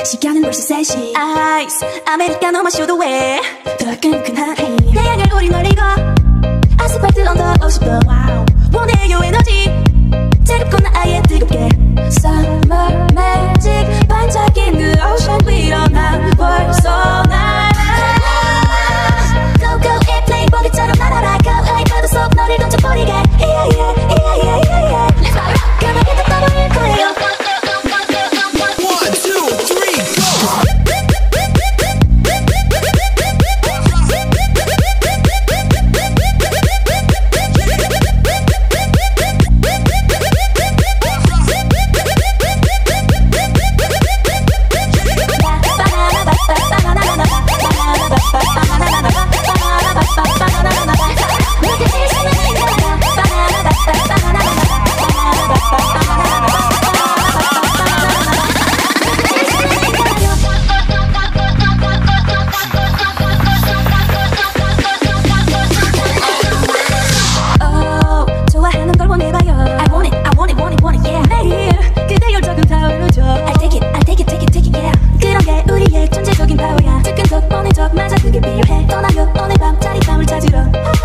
왜 시간은 벌써 3시. 아이스 아메리카노 마셔도 왜? 더 끈끈해 태양은 우릴 녹이고 아스팔트 온도 50도. wow 보내요 에너지. 뜨겁거나 아예 뜨겁게. 쌀 적마저 그게 필요해. 떠나요 오늘 밤 짜릿함을 찾으러.